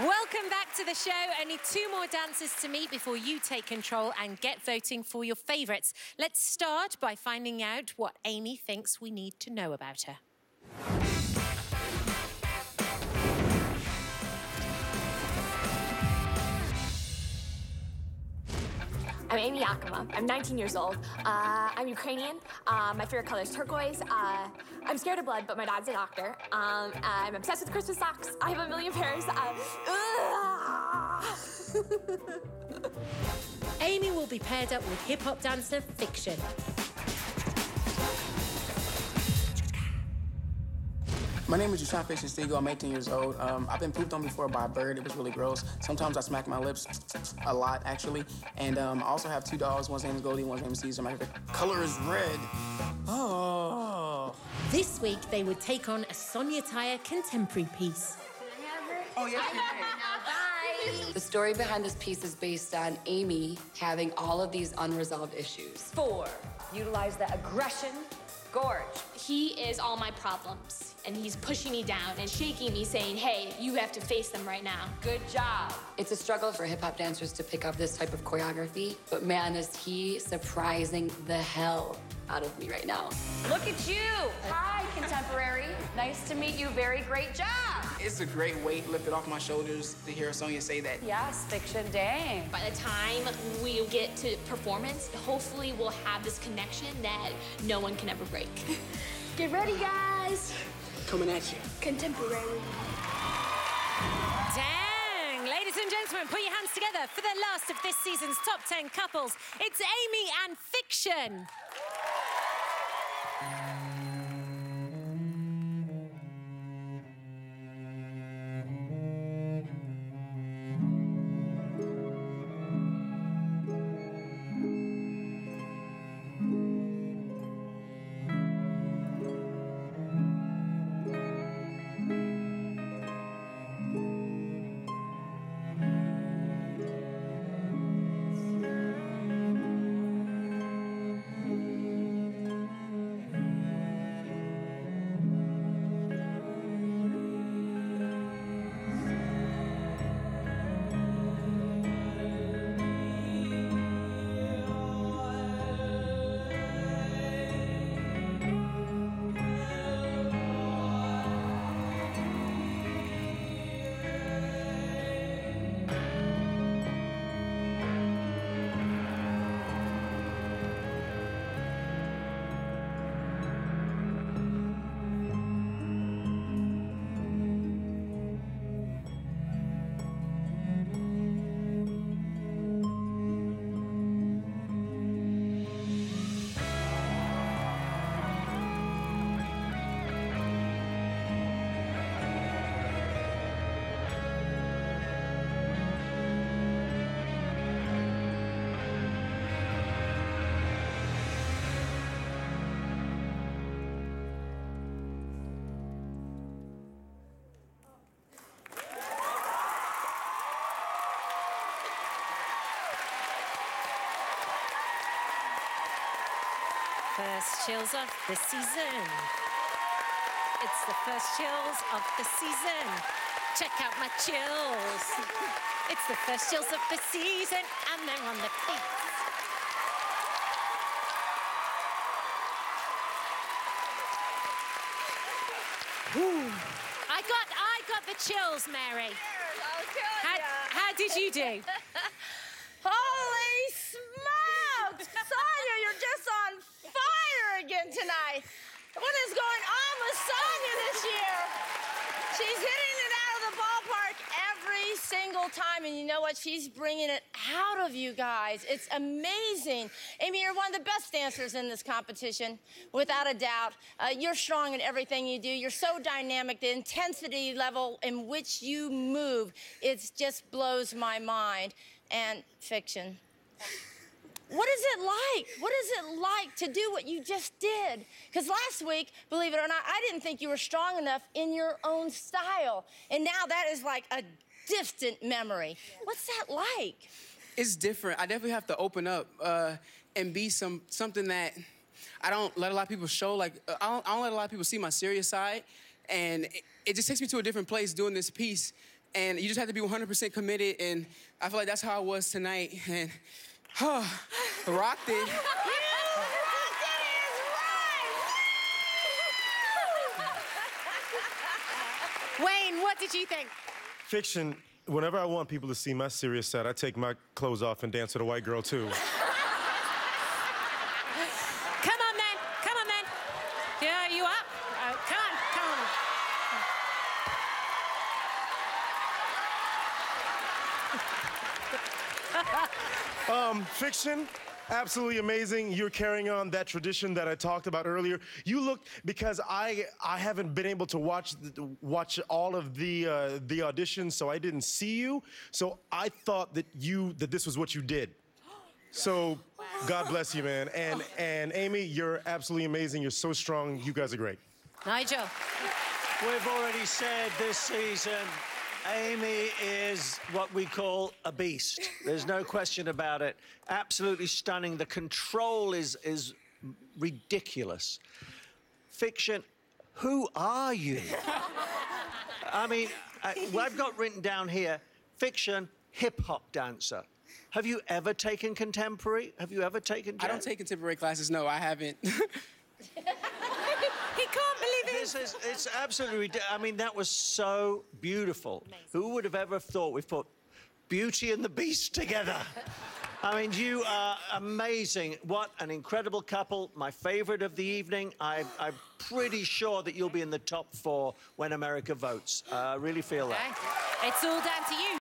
Welcome back to the show. Only two more dancers to meet before you take control and get voting for your favourites. Let's start by finding out what Amy thinks we need to know about her. I'm Amy Yakima. I'm 19 years old. Uh, I'm Ukrainian. Uh, my favorite color is turquoise. Uh, I'm scared of blood, but my dad's a doctor. Um, I'm obsessed with Christmas socks. I have a million pairs. Uh, Amy will be paired up with hip hop dancer Fik-Shun. My name is Jashawn Fik-Shun Stegall. I'm 18 years old. Um, I've been pooped on before by a bird. It was really gross. Sometimes I smack my lips a lot, actually. And um, I also have two dogs. One's name is Goldie, one's name is Caesar. My color is red. Oh. This week, they would take on a Sonya Tayeh contemporary piece. Oh, yes, The story behind this piece is based on Amy having all of these unresolved issues. Four, utilize the aggression. Gorge. he is all my problems, and he's pushing me down and shaking me, saying, "Hey, you have to face them right now." Good job. It's a struggle for hip hop dancers to pick up this type of choreography, but man, is he surprising the hell out of me right now. Look at you. Hi, contemporary. Nice to meet you. Very great job. It's a great weight lifted off my shoulders to hear Sonya say that. Yes, Fik-Shun. Dang. By the time we get to performance, hopefully we'll have this connection that no one can ever break. Get ready, guys. Coming at you. Contemporary. Dang! Ladies and gentlemen, put your hands together for the last of this season's top 10 couples. It's Amy and Fik-Shun. First chills of the season. It's the first chills of the season. Check out my chills. It's the first chills of the season, and they're on the feet. Whew. I got, I got the chills, Mary. How, how did you do? Holy smokes! Sonya, you're just on fire again tonight. What is going Sonya this year? She's hitting it out of the ballpark every single time, and you know what? She's bringing it out of you guys. It's amazing. Amy, you're one of the best dancers in this competition, without a doubt. Uh, you're strong in everything you do. You're so dynamic. The intensity level in which you move, it just blows my mind. And Fik-Shun. What is it like? What is it like to do what you just did? Because last week, believe it or not, I didn't think you were strong enough in your own style. And now that is like a distant memory. What's that like? It's different. I definitely have to open up uh, and be some something that I don't let a lot of people show. Like uh, I don't, I don't let a lot of people see my serious side, and it, it just takes me to a different place doing this piece. and you just have to be 100% committed. And I feel like that's how I was tonight. And rocked it. Wayne, what did you think? Fik-Shun, whenever I want people to see my serious side, I take my clothes off and dance with a white girl too. Come on, then. Come on, then. Yeah, you up? Oh, come on, come on. Fik-Shun, absolutely amazing. You're carrying on that tradition that I talked about earlier. You look because I I haven't been able to watch watch all of the uh, the auditions, so I didn't see you. So I thought that you that this was what you did. So God bless you, man. And and Amy, you're absolutely amazing. You're so strong. You guys are great. Nigel. We've already said this season, Amy is what we call a beast. There's no question about it. Absolutely stunning. The control is is ridiculous. Fik-Shun, who are you? I mean, uh, I, well, I've got written down here, Fik-Shun, hip hop dancer. Have you ever taken contemporary? Have you ever taken? I don't take contemporary classes. No, I haven't. He can't believe it. This is, it's absolutely. I mean, that was so beautiful. Who would have ever thought we've put Beauty and the Beast together? I mean, you are amazing. What an incredible couple. My favorite of the evening. I, I'm pretty sure that you'll be in the top four when America votes. Uh, I really feel that. Okay. It's all down to you.